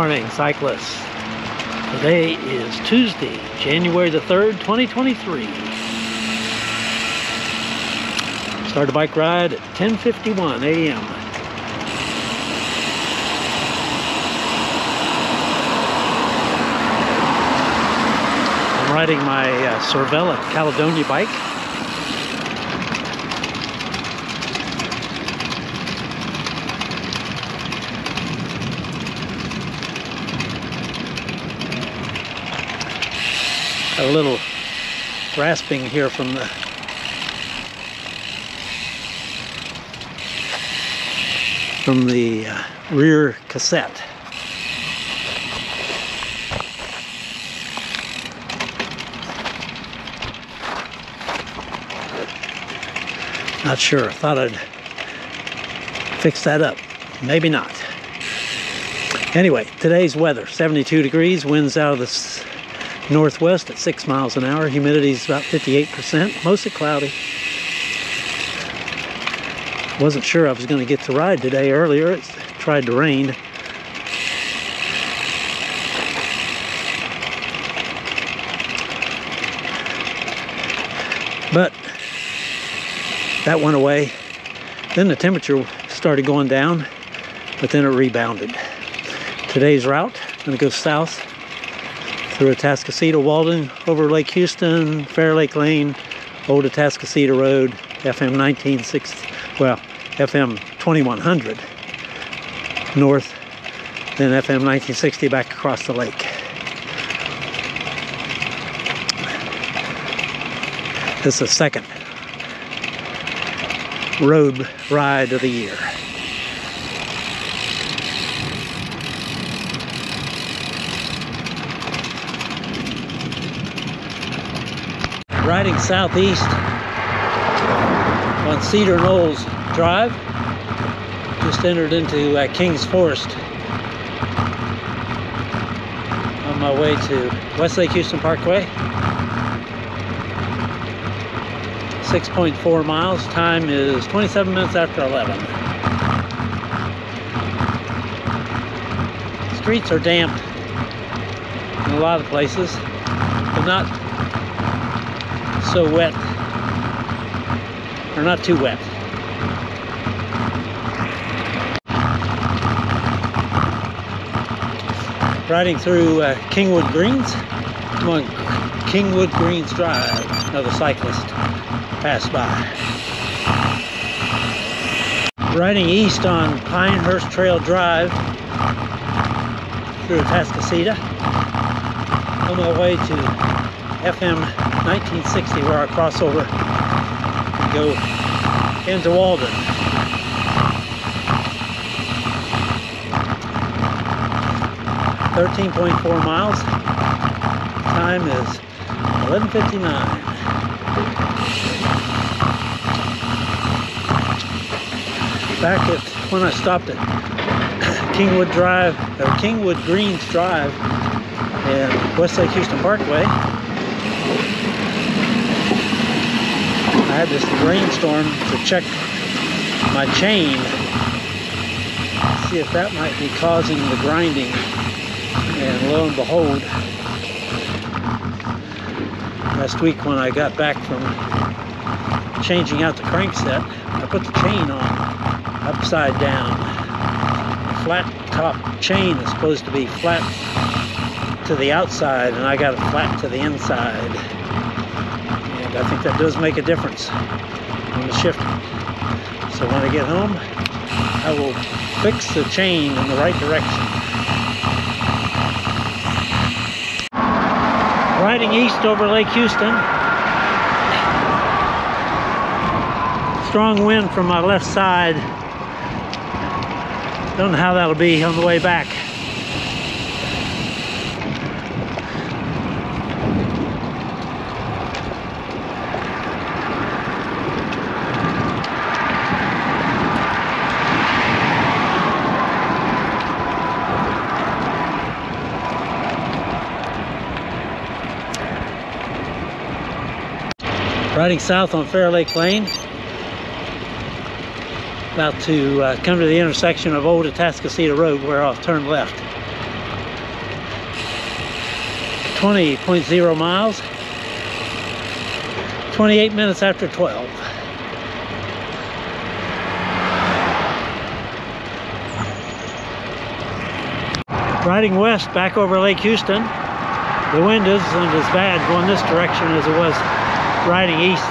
morning, cyclists. Today is Tuesday, January the 3rd, 2023. Start a bike ride at 10.51 a.m. I'm riding my uh, Caledonia bike. A little rasping here from the from the uh, rear cassette. Not sure. Thought I'd fix that up. Maybe not. Anyway, today's weather 72 degrees, winds out of the northwest at 6 miles an hour. Humidity is about 58%, mostly cloudy. Wasn't sure I was going to get to ride today earlier. It tried to rain. But that went away. Then the temperature started going down, but then it rebounded. Today's route, I'm going to go south through Atascocita, Walden, over Lake Houston, Fair Lake Lane, Old Atascocita Road, FM 1960, well, FM 2100 north, then FM 1960 back across the lake. This is the second road ride of the year. Riding southeast on Cedar Knolls Drive. Just entered into uh, Kings Forest on my way to Westlake Houston Parkway. 6.4 miles. Time is 27 minutes after 11. Streets are damp in a lot of places, but not so wet, or not too wet. Riding through uh, Kingwood Greens. I'm on Kingwood Greens Drive. Another cyclist passed by. Riding east on Pinehurst Trail Drive through Atascocita on my way to FM 1960 where I cross over and go into Walden. Thirteen point four miles. Time is eleven fifty nine. Back at when I stopped at Kingwood Drive or Kingwood Greens Drive and Westlake Houston Parkway, had this rainstorm to check my chain, see if that might be causing the grinding. And lo and behold, last week when I got back from changing out the crankset, I put the chain on upside down. Flat top chain is supposed to be flat to the outside and I got it flat to the inside. I think that does make a difference on the shifter. So when I get home, I will fix the chain in the right direction. Riding east over Lake Houston. Strong wind from my left side. Don't know how that'll be on the way back. Riding south on Fair Lake Lane. About to uh, come to the intersection of Old Atascocita Road where I'll turn left. 20.0 miles. 28 minutes after 12. Riding west back over Lake Houston. The wind isn't as bad going this direction as it was riding east.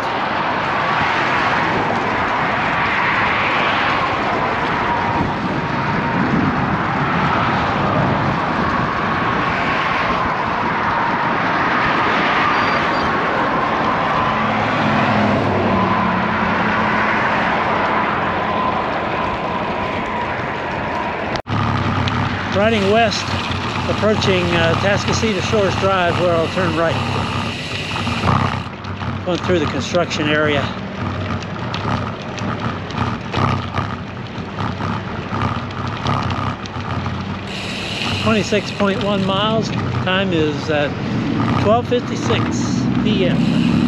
riding west, approaching uh, Atascocita Shores Drive where I'll turn right. Going through the construction area. Twenty-six point one miles. Time is at twelve fifty-six p.m.